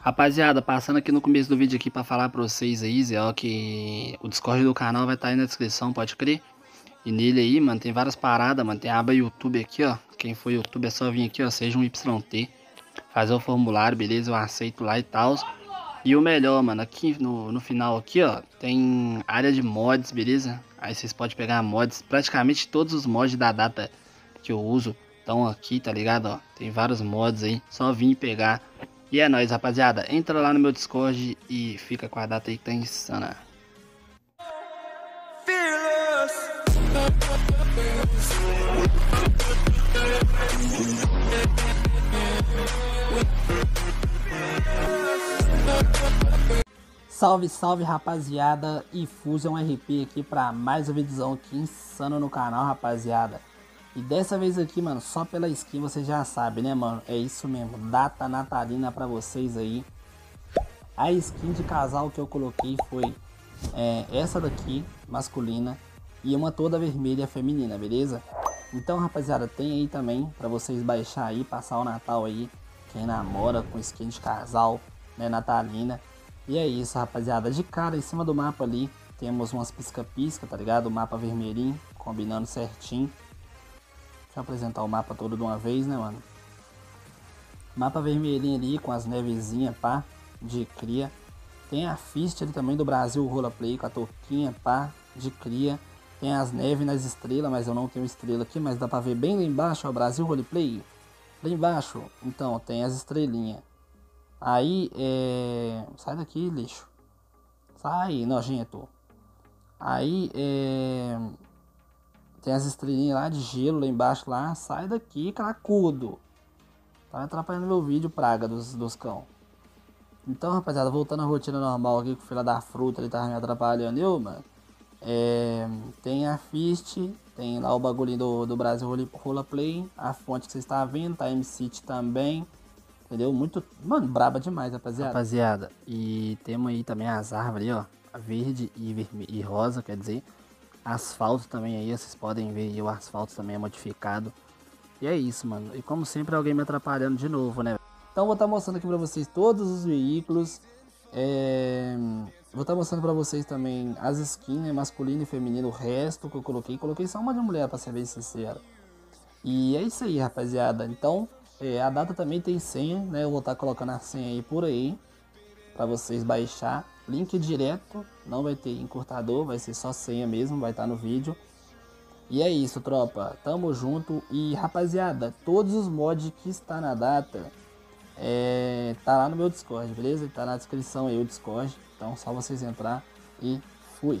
Rapaziada, passando aqui no começo do vídeo aqui para falar para vocês aí, Zé, ó, que o Discord do canal vai estar tá aí na descrição, pode crer. E nele aí, mano, tem várias paradas, mano, tem a aba YouTube aqui, ó. Quem for YouTube é só vir aqui, ó, seja um YT, fazer o formulário, beleza? Eu aceito lá e tal. E o melhor, mano, aqui no, no final aqui, ó, tem área de mods, beleza? Aí vocês podem pegar mods, praticamente todos os mods da data que eu uso estão aqui, tá ligado? Ó, tem vários mods aí, só vir pegar. E é nóis, rapaziada. Entra lá no meu Discord e fica com a data aí que tá insana. Salve, salve rapaziada e Fusion RP aqui para mais uma visão aqui insano no canal, rapaziada. E dessa vez aqui, mano, só pela skin você já sabe, né, mano? É isso mesmo, data natalina pra vocês aí. A skin de casal que eu coloquei foi é, essa daqui, masculina, e uma toda vermelha feminina, beleza? Então, rapaziada, tem aí também pra vocês baixar aí, passar o Natal aí, quem namora com skin de casal, né, natalina. E é isso, rapaziada. De cara, em cima do mapa ali, temos umas pisca-pisca, tá ligado? O mapa vermelhinho, combinando certinho. Deixa eu apresentar o mapa todo de uma vez, né, mano? Mapa vermelhinho ali com as nevezinhas, pá, de cria. Tem a Fist ali também do Brasil Roleplay com a touquinha, pá, de cria. Tem as neves nas estrelas, mas eu não tenho estrela aqui, mas dá pra ver bem lá embaixo, ó, Brasil Roleplay. Lá embaixo, então, tem as estrelinhas. Aí, é... Sai daqui, lixo. Sai, nojento. Aí, é... Tem as estrelinhas lá de gelo lá embaixo lá. Sai daqui, cracudo. Tá atrapalhando meu vídeo, praga dos, dos cão. Então, rapaziada, voltando à rotina normal aqui, com o fila da fruta, ele tava me atrapalhando. Eu, mano. É, tem a Fist, tem lá o bagulhinho do, do Brasil Rola Play, a fonte que você está vendo, tá M-City também. Entendeu? Muito. Mano, braba demais, rapaziada. Rapaziada, e temos aí também as árvores, ó. Verde e, e rosa, quer dizer. Asfalto também aí, vocês podem ver aí, o asfalto também é modificado. E é isso, mano. E como sempre, alguém me atrapalhando de novo, né? Então vou estar tá mostrando aqui pra vocês todos os veículos. É... Vou estar tá mostrando pra vocês também as skins, né? Masculino e feminino, o resto que eu coloquei. Coloquei só uma de mulher, pra ser bem sincero. E é isso aí, rapaziada. Então, é, a data também tem senha, né? Eu vou estar tá colocando a senha aí por aí. Pra vocês baixar. Link direto, não vai ter encurtador, vai ser só senha mesmo, vai estar tá no vídeo. E é isso, tropa. Tamo junto. E rapaziada, todos os mods que está na data é, tá lá no meu Discord, beleza? Tá na descrição aí o Discord. Então só vocês entrar e fui.